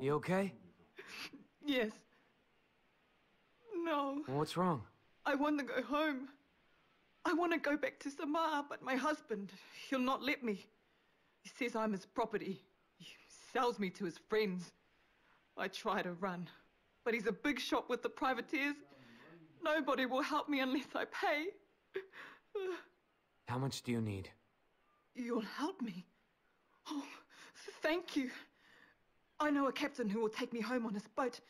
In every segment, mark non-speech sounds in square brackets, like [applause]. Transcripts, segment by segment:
You okay? Yes. No. What's wrong? I want to go home. I want to go back to Samar, but my husband, he'll not let me. He says I'm his property. He sells me to his friends. I try to run, but he's a big shot with the privateers. Nobody will help me unless I pay. How much do you need? You'll help me. Oh, thank you. I know a captain who will take me home on his boat.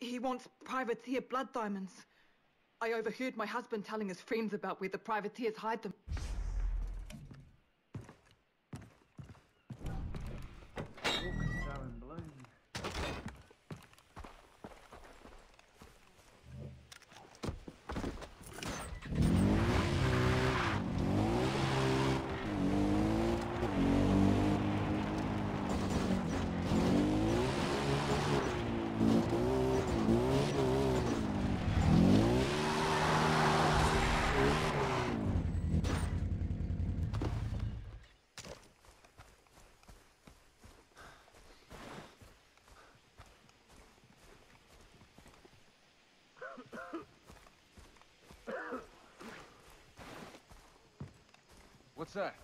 He wants privateer blood diamonds. I overheard my husband telling his friends about where the privateers hide them. What's that?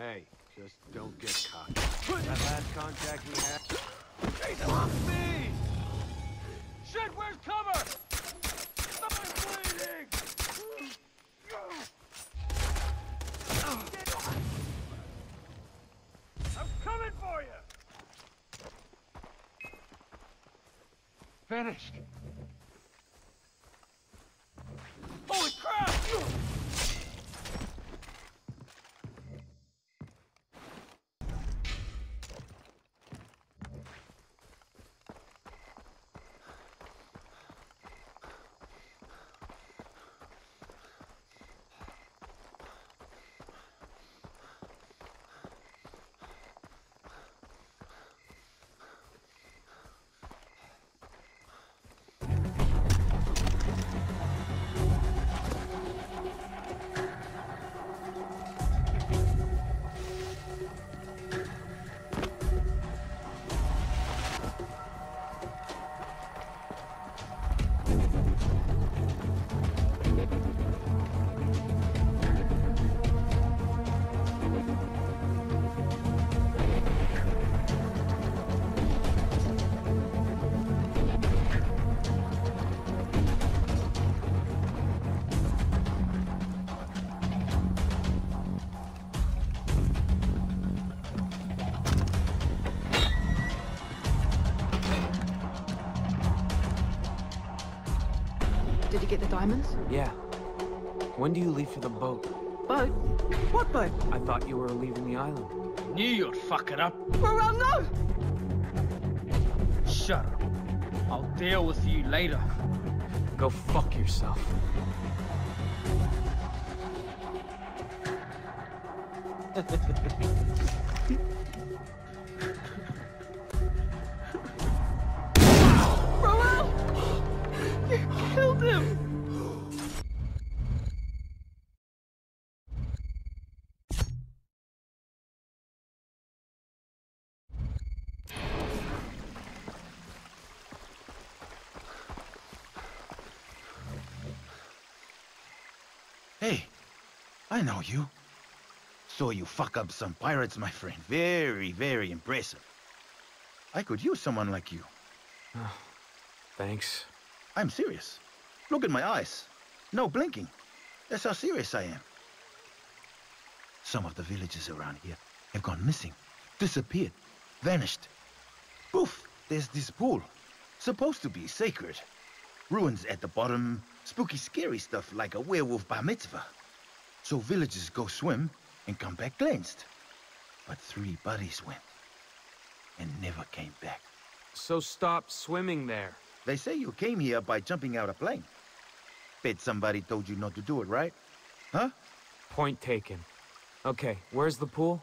Hey, just don't get caught. That last contact we had... Chase off me! Shit, where's cover? I'm coming for you! Finished. Diamonds? Yeah. When do you leave for the boat? Boat? What boat? I thought you were leaving the island. Knew you'd fuck it up. Well, no! Shut up. I'll deal with you later. Go fuck yourself. [laughs] I know you. Saw you fuck up some pirates, my friend. Very, very impressive. I could use someone like you. Ah, thanks. I'm serious. Look at my eyes. No blinking. That's how serious I am. Some of the villages around here have gone missing, disappeared, vanished. Poof, there's this pool. Supposed to be sacred. Ruins at the bottom, spooky scary stuff like a werewolf bar mitzvah. So villagers go swim and come back cleansed. But three buddies went and never came back. So stop swimming there. They say you came here by jumping out a plane. Bet somebody told you not to do it, right? Huh? Point taken. Okay, where's the pool?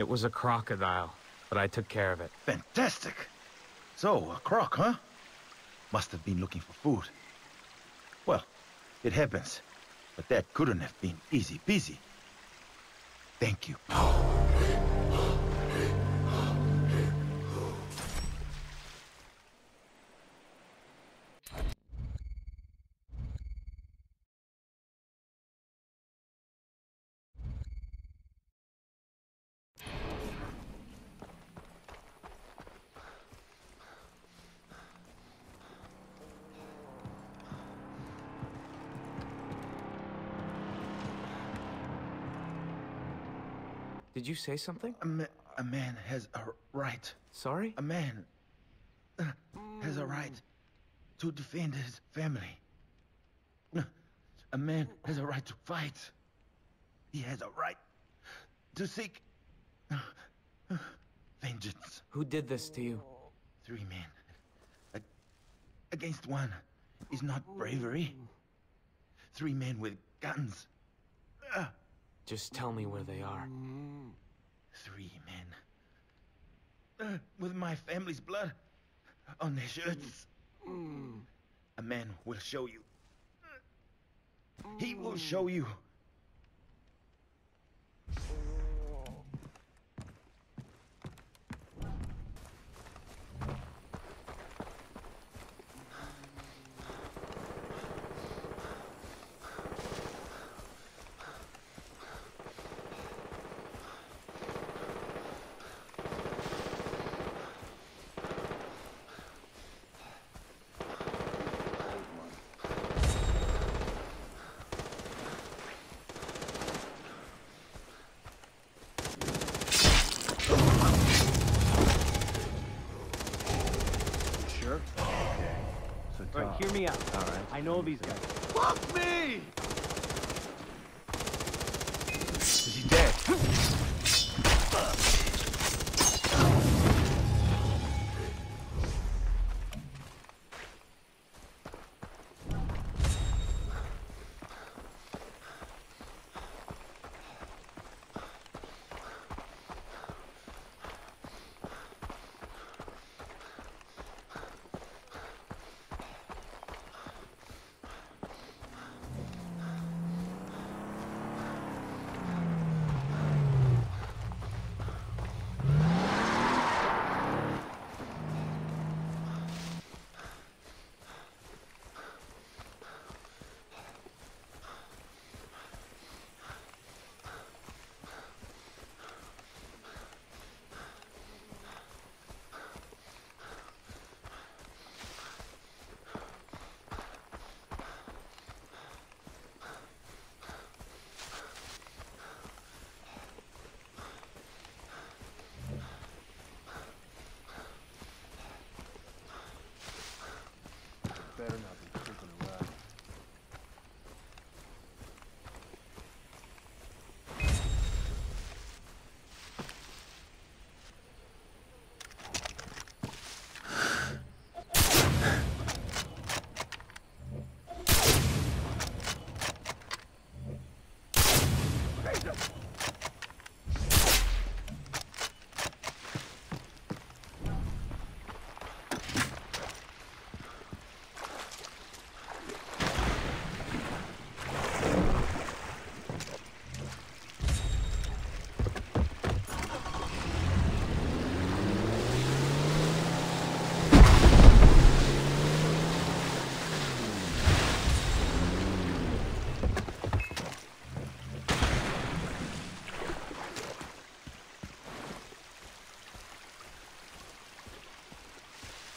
It was a crocodile, but I took care of it. Fantastic. So, a croc, huh? Must have been looking for food. Well, it happens. But that couldn't have been easy peasy. Thank you. Did you say something? A, ma a man has a right. Sorry? A man uh, has a right to defend his family. Uh, A man has a right to fight. He has a right to seek uh, uh, vengeance. Who did this to you? Three men a- against one is not bravery. Three men with guns. Just tell me where they are. Three men. Uh, with my family's blood on their shirts. A man will show you. He will show you. Me out. All right. I know these guys. Fuck me!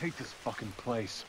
Hate this fucking place.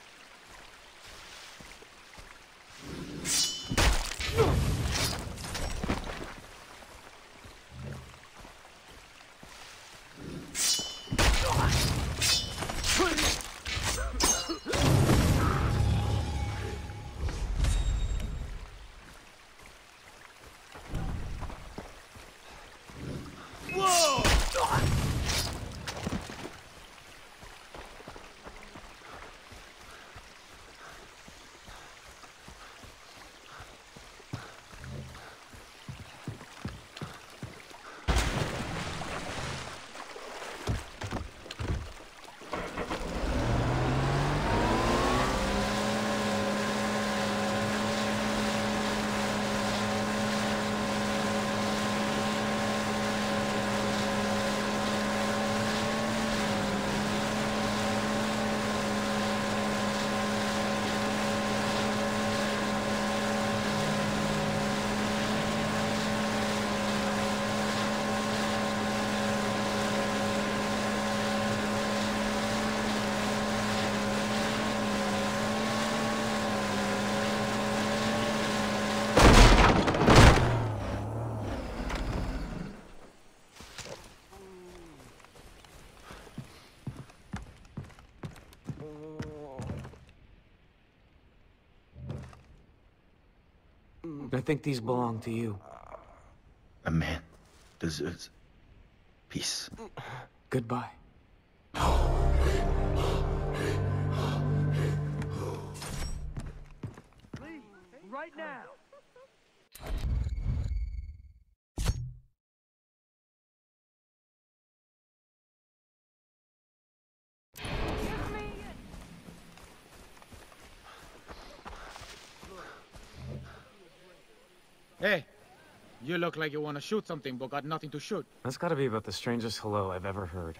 I think these belong to you. A man deserves peace. Goodbye. Right now! Hey, you look like you want to shoot something but got nothing to shoot. That's gotta be about the strangest hello I've ever heard.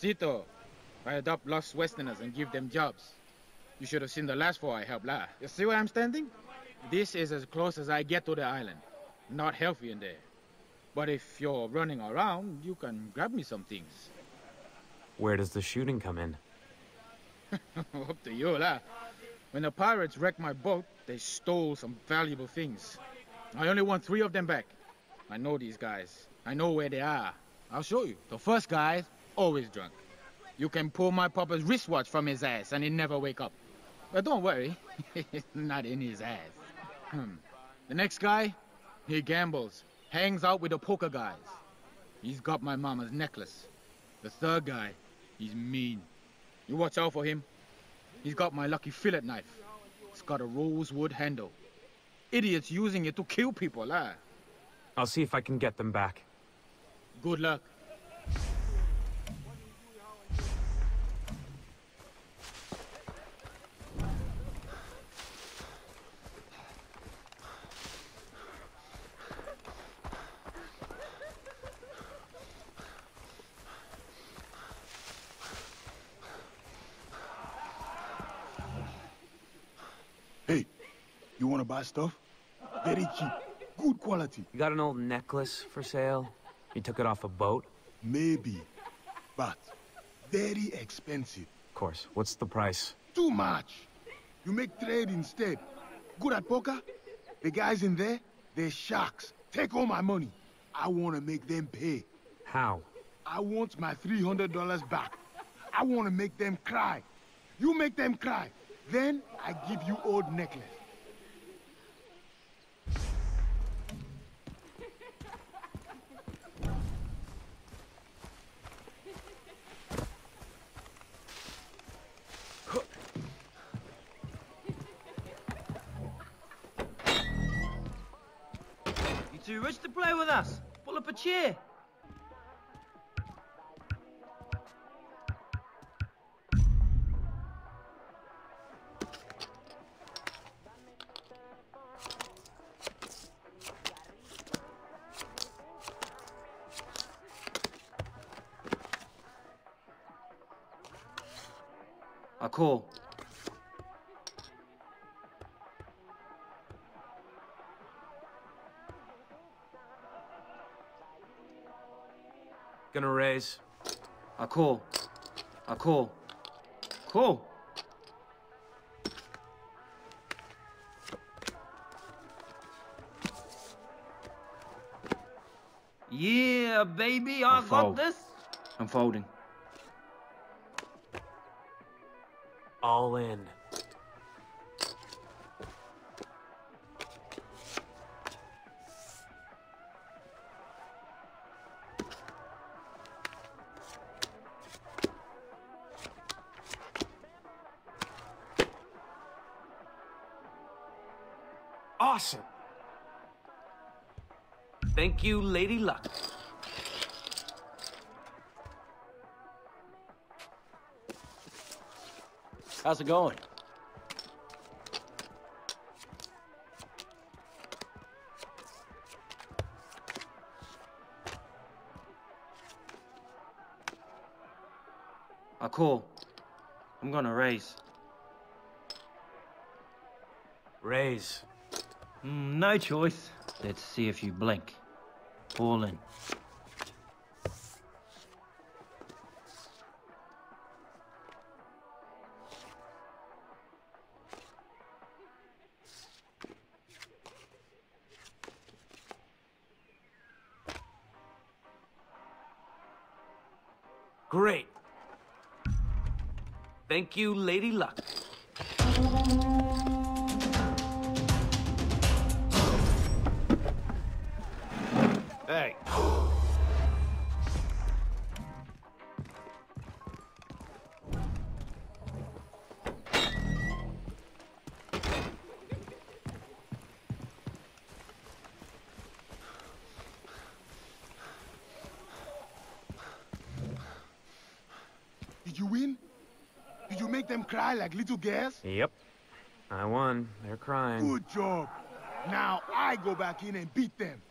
Zito, I adopt lost Westerners and give them jobs. You should have seen the last four I helped la. You see where I'm standing? This is as close as I get to the island. Not healthy in there. But if you're running around, you can grab me some things. Where does the shooting come in? [laughs] Up to you, la. When the pirates wrecked my boat, they stole some valuable things. I only want three of them back. I know these guys. I know where they are. I'll show you. The first guy's always drunk. You can pull my papa's wristwatch from his ass and he'd never wake up. But don't worry, [laughs] it's not in his ass. Hmm. the next guy, he gambles, hangs out with the poker guys. He's got my mama's necklace. The third guy, he's mean. You watch out for him. He's got my lucky fillet knife. It's got a rosewood handle. Idiots using it to kill people, ah. I'll see if I can get them back. Good luck. Hey, you wanna buy stuff? Very cheap, good quality. You got an old necklace for sale? You took it off a boat? Maybe, but very expensive. Of course. What's the price? Too much. You make trade instead. Good at poker? The guys in there, they're sharks. Take all my money. I wanna make them pay. How? I want my $300 back. I wanna make them cry. You make them cry. Then I give you old necklace. A chair. I call. Gonna raise. I call. I call. Call. Yeah, baby, I, I got fold. this. I'm folding. All in. Thank you, Lady Luck. How's it going? I call. I'm gonna raise. Raise. Mm, no choice. Let's see if you blink. All in. Great. Thank you, Lady Luck. Hey, Did you win? Did you make them cry like little girls? Yep. I won. They're crying. Good job. Now I go back in and beat them.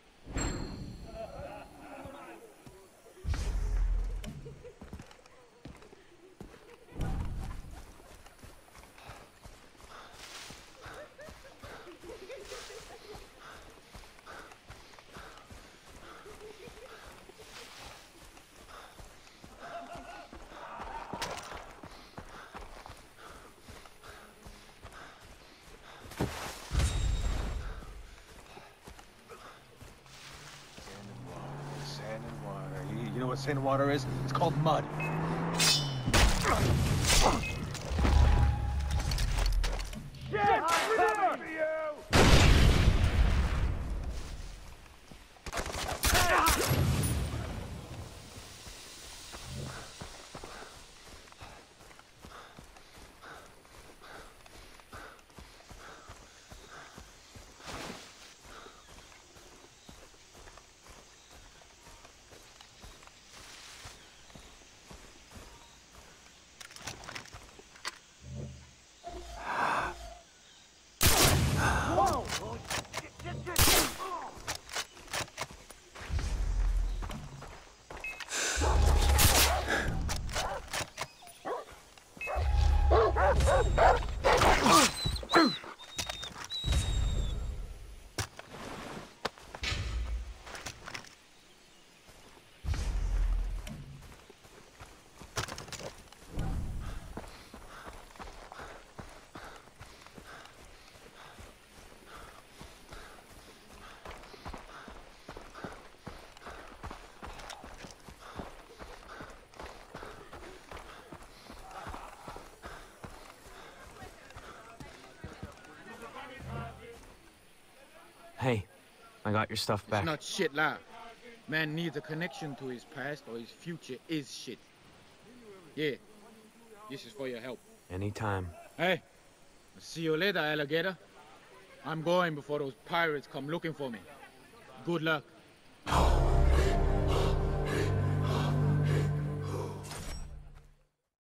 sand and water. You, you know what and water is? It's called mud. Hey, I got your stuff back. It's not shit, La. Man needs a connection to his past or his future is shit. Yeah. This is for your help. Anytime. Hey, see you later, alligator. I'm going before those pirates come looking for me. Good luck.